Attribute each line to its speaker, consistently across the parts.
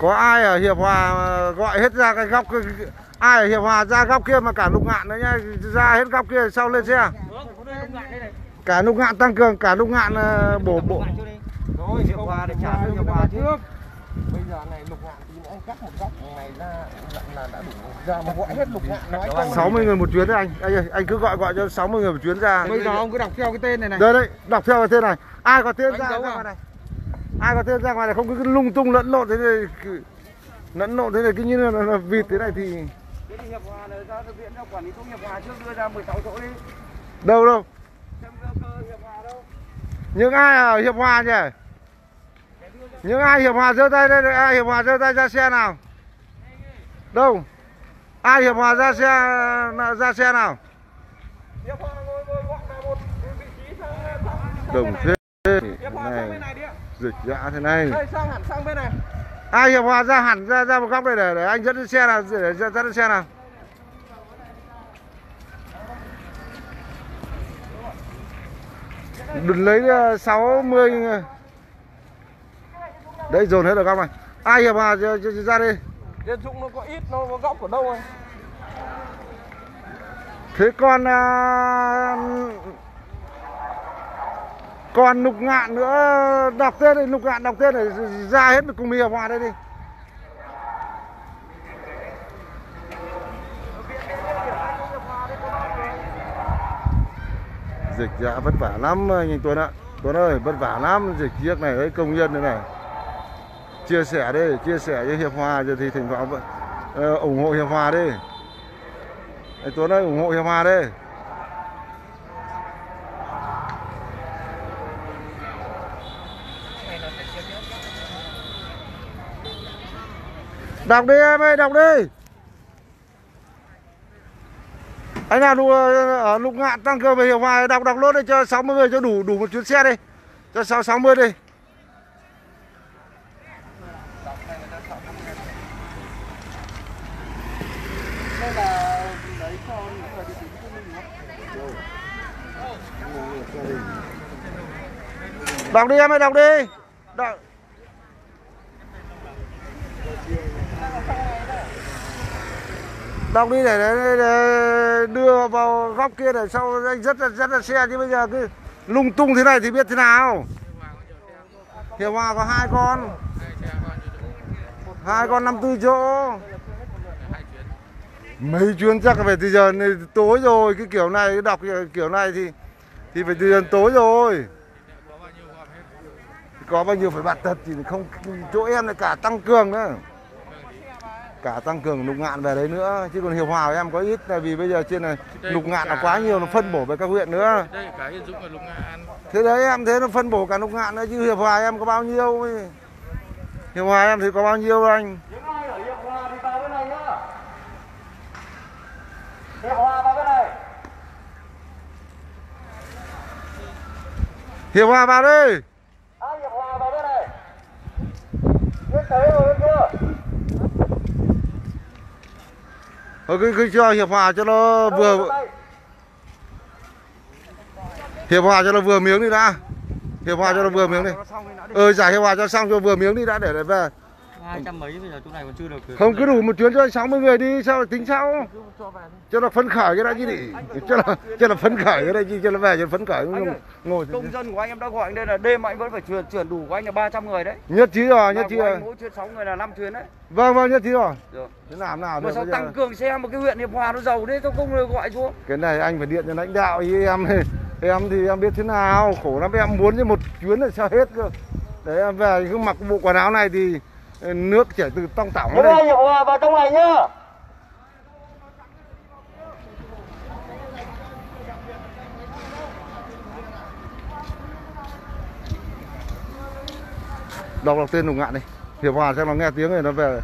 Speaker 1: có ai ở hiệp hòa gọi hết ra cái góc ai ở hiệp hòa ra góc kia mà cả lục ngạn nữa nhá ra hết góc kia sau lên xe cả lục ngạn tăng cường cả lục ngạn ờ, bổ bộ
Speaker 2: Rồi, hiệp hòa để trả cho hiệp hòa trước. Bây giờ này lục ngạn thì anh cắt một góc này ra là, là đã đủ. Giờ mà gọi hết lục ngạn nói câu
Speaker 1: 60 người một chuyến đấy anh anh ơi, anh cứ gọi gọi cho 60 người một chuyến ra
Speaker 2: Bây giờ ông cứ đọc theo cái tên này này.
Speaker 1: đây đấy đọc theo cái tên này ai có tên
Speaker 2: Đánh
Speaker 1: ra, ra
Speaker 2: à?
Speaker 1: này ai có ra ngoài này không cứ lung tung lẫn lộn thế này lẫn lộn thế này cứ như là, là, vịt thế này thì
Speaker 2: Thế thì hiệp hòa này ra thực hiện theo quản lý thuốc hiệp hòa trước đưa ra 16 chỗ đi.
Speaker 1: đâu đâu? Những ai ở hiệp hòa nhỉ? Những ai hiệp hòa giơ tay đây ai hiệp hòa giơ tay ra xe nào? Đâu? Ai hiệp hòa ra xe ra xe nào? Đồng thế
Speaker 2: này.
Speaker 1: Này
Speaker 2: này
Speaker 1: dịch dã thế này
Speaker 2: Đây sang hẳn sang bên này.
Speaker 1: ai hiệp hòa ra hẳn ra ra một góc đây để, để anh dẫn lên xe nào để dẫn lên xe nào đừng lấy ờ, 60 người. đấy dồn hết được góc này ai hiệp hòa ra, ra, đi
Speaker 2: Dân Dũng nó có ít nó có góc ở đâu anh?
Speaker 1: thế còn à, còn lục ngạn nữa, đọc tên này lục ngạn đọc tên này, ra hết cùng hiệp hòa đây đi. Dịch dạ vất vả lắm, anh Tuấn ạ. Tuấn ơi, vất vả lắm, dịch chiếc này, ấy, công nhân đây này. Chia sẻ đi, chia sẻ với hiệp hòa giờ thì thỉnh thoảng vẫn ờ, ủng hộ hiệp hòa đi. Anh Tuấn ơi, ủng hộ hiệp hòa đi. Đọc đi em ơi đọc đi. Anh nào lục, ở ờ, ờ, lục ngạn tăng cường về hiệp hòa đọc đọc lốt đi cho 60 người cho đủ đủ một chuyến xe đi. Cho 6 60 đi. Đọc đi em ơi đọc đi. Đọc. Đọc đi để, để, để đưa vào góc kia để sau anh rất là rất là xe. Chứ bây giờ cứ lung tung thế này thì biết thế nào? Hiệp hòa có hai con. Hai con năm tư chỗ. Mấy chuyến chắc phải từ giờ này tối rồi. Cái kiểu này cái đọc kiểu này thì thì phải từ giờ tối rồi. Có bao nhiêu phải bạt thật thì không chỗ em lại cả tăng cường nữa cả tăng cường lục ngạn về đấy nữa chứ còn hiệp hòa của em có ít là vì bây giờ trên này
Speaker 3: Đây
Speaker 1: lục ngạn là
Speaker 3: cả-
Speaker 1: quá nhiều nó phân bổ về các huyện nữa.
Speaker 3: Đây cả Yên Dũng và Lục Ngạn.
Speaker 1: Thế đấy em thế nó phân bổ cả lục ngạn nữa chứ hiệp hòa em có bao nhiêu ấy. hiệp hòa em thì có bao nhiêu anh?
Speaker 2: Hiệp Hòa vào bên này nhá. Hiệp Hòa vào bên này.
Speaker 1: hiệp hòa vào đi
Speaker 2: Ai Hiệp Hòa vào bên này. Bên tới rồi bên kia.
Speaker 1: Thôi cứ, cứ cho hiệp hòa cho nó vừa hiệp hòa cho nó vừa miếng đi đã. Hiệp hòa cho nó vừa miếng đi.
Speaker 2: đã đi.
Speaker 1: ờ giải hiệp hòa cho xong cho vừa miếng đi đã để để về
Speaker 3: hai trăm mấy bây giờ chỗ này còn chưa được.
Speaker 1: Không cứ đủ một chuyến cho 60 người đi. Sao tính sao
Speaker 2: cho về đi.
Speaker 1: cho nó phấn khởi cái đã chứ đi cho nó cho nó phấn khởi cái đây chứ cho nó về cho phấn khởi.
Speaker 2: Anh ơi,
Speaker 1: ngồi
Speaker 2: Công dân của anh em đã gọi anh đây là đêm anh vẫn phải chuyển chuyển đủ của anh là 300 người đấy.
Speaker 1: nhất trí rồi nhất
Speaker 2: Mà
Speaker 1: trí rồi.
Speaker 2: mỗi chuyến 6 người là 5 chuyến đấy.
Speaker 1: vâng vâng nhất trí rồi.
Speaker 2: Được.
Speaker 1: thế làm nào
Speaker 2: Mà
Speaker 1: được
Speaker 2: sao
Speaker 1: bây giờ?
Speaker 2: tăng cường xe một cái huyện Hiệp Hòa nó giàu thế tôi không gọi xuống.
Speaker 1: cái này anh phải điện cho lãnh đạo với em em thì em biết thế nào. Khổ lắm em muốn cho một chuyến là sao hết cơ. Đấy em về cứ mặc bộ quần áo này thì nước chảy từ tong tỏng ở đây.
Speaker 2: vào trong này nhá.
Speaker 1: đọc đọc tên lục ngạn đi hiệp hòa xem nó nghe tiếng rồi nó về.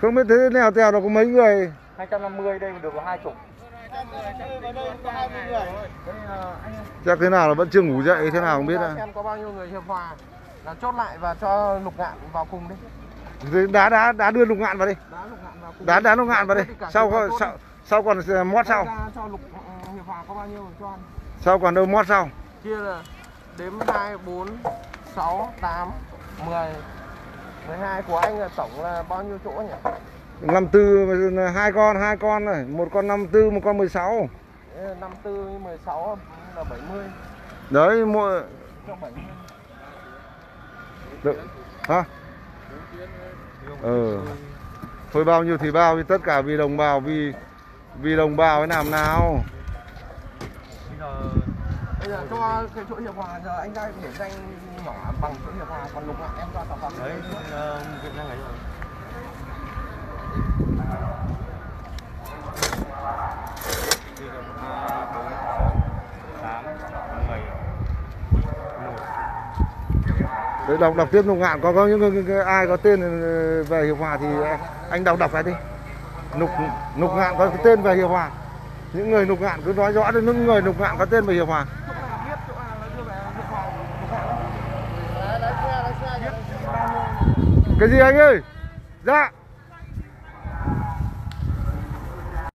Speaker 1: Không biết thế nào tèo nó có mấy người?
Speaker 2: 250 đây được có hai chục.
Speaker 1: Chắc thế nào là vẫn chưa ngủ dậy thế nào không biết à?
Speaker 2: Xem có bao nhiêu người Hiệp Hòa là chốt lại và cho lục ngạn vào cùng đi.
Speaker 1: Đá đá đá đưa lục ngạn vào đi.
Speaker 2: Đá lục ngạn vào cùng.
Speaker 1: đá đá lục ngạn vào đi. Sau sau sau còn mót sau.
Speaker 2: Ra cho lục hiệp hòa có bao nhiêu cho ăn?
Speaker 1: Sau còn đâu mót sau.
Speaker 2: Chia là đếm 2, 4, 6, 8, 10 12 của anh là tổng là bao nhiêu chỗ nhỉ?
Speaker 1: Năm tư hai con hai con này. Một con năm tư một con 16
Speaker 2: Thế là 54 với 16 là 70
Speaker 1: đấy mỗi
Speaker 2: cho 70
Speaker 1: được. Hả? Ừ. Thôi bao nhiêu thì bao vì tất cả vì đồng bào vì vì đồng bào ấy làm nào.
Speaker 3: Bây giờ
Speaker 2: Bây giờ cho cái chỗ hiệp hòa giờ anh ra để danh mở bằng chỗ hiệp hòa còn lục ngạn em ra tập hợp
Speaker 3: đấy ờ, việc đang ấy rồi Đi được hai, bốn, sáu, tám, mười, một.
Speaker 1: Đấy, đọc đọc tiếp nục ngạn. Có có những người- ai có tên ừ, về hiệp hòa thì anh đọc đọc lại đi. Nục nục ngạn có cái tên về hiệp hòa. Những người nục ngạn cứ nói rõ đến những người nục ngạn có tên về hiệp hòa. Cái gì anh ơi? Dạ.